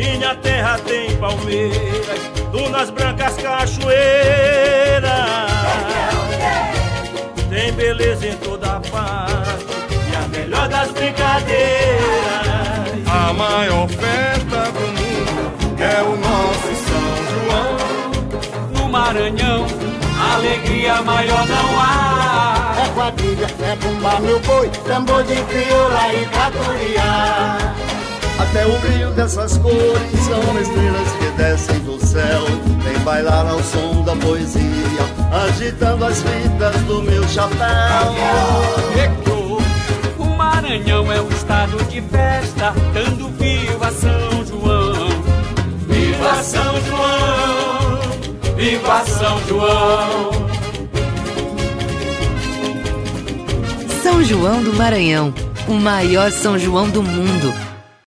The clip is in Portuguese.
Minha terra tem palmeiras, dunas brancas cachoeiras. Tem beleza em toda parte e a melhor das brincadeiras. A maior festa do mundo é o nosso São João. No Maranhão, alegria maior não há. É quadrilha, é bomba, meu boi, tambor de crioula e catoriá. Até o brilho dessas cores são estrelas que descem do céu. Vem bailar ao som da poesia, agitando as fitas do meu chapéu. O Maranhão é um estado de festa, dando viva São João. Viva São João, viva São João. São João do Maranhão, o maior São João do mundo